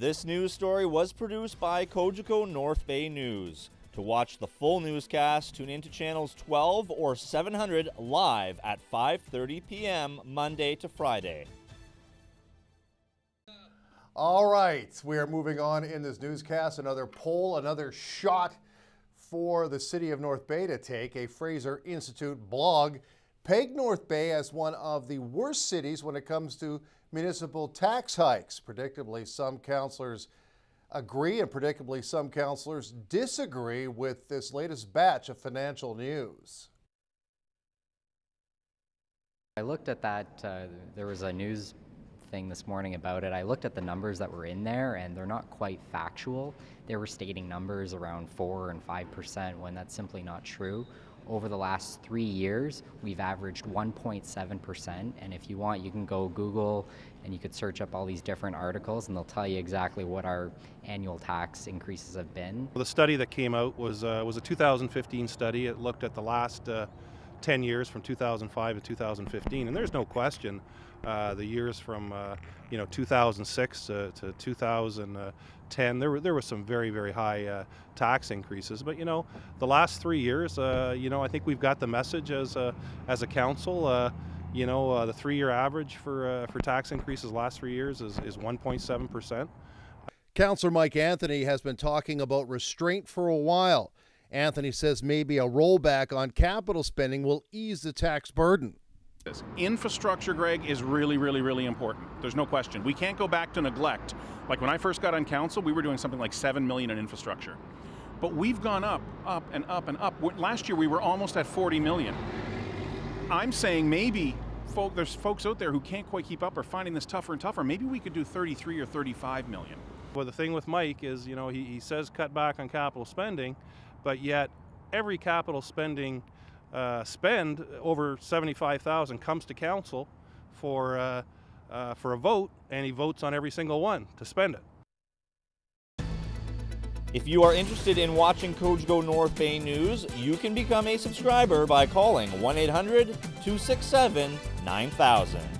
This news story was produced by Cogeco North Bay News. To watch the full newscast, tune into channels 12 or 700 live at 5:30 p.m. Monday to Friday. All right, we are moving on in this newscast. Another poll, another shot for the city of North Bay to take. A Fraser Institute blog pegged North Bay as one of the worst cities when it comes to municipal tax hikes. Predictably, some councillors agree, and predictably, some councillors disagree with this latest batch of financial news. I looked at that, uh, there was a news thing this morning about it. I looked at the numbers that were in there and they're not quite factual. They were stating numbers around 4 and 5% when that's simply not true. Over the last three years, we've averaged 1.7%. And if you want, you can go Google and you could search up all these different articles and they'll tell you exactly what our annual tax increases have been. The study that came out was, uh, was a 2015 study. It looked at the last uh, 10 years from 2005 to 2015. And there's no question uh, the years from uh, you know 2006 to, to 2010 there were there were some very very high uh, tax increases but you know the last three years uh, you know I think we've got the message as a as a council uh, you know uh, the three-year average for for tax increases last three years is, is 1.7 percent Councillor Mike Anthony has been talking about restraint for a while. Anthony says maybe a rollback on capital spending will ease the tax burden. Infrastructure, Greg, is really, really, really important. There's no question. We can't go back to neglect. Like when I first got on council, we were doing something like 7 million in infrastructure. But we've gone up, up, and up, and up. Last year we were almost at 40 million. I'm saying maybe folk, there's folks out there who can't quite keep up or finding this tougher and tougher. Maybe we could do 33 or 35 million. Well, the thing with Mike is, you know, he, he says cut back on capital spending, but yet every capital spending uh, spend over 75,000 comes to council for uh, uh, for a vote, and he votes on every single one to spend it. If you are interested in watching Cogeco North Bay News, you can become a subscriber by calling 1 800 267 9000.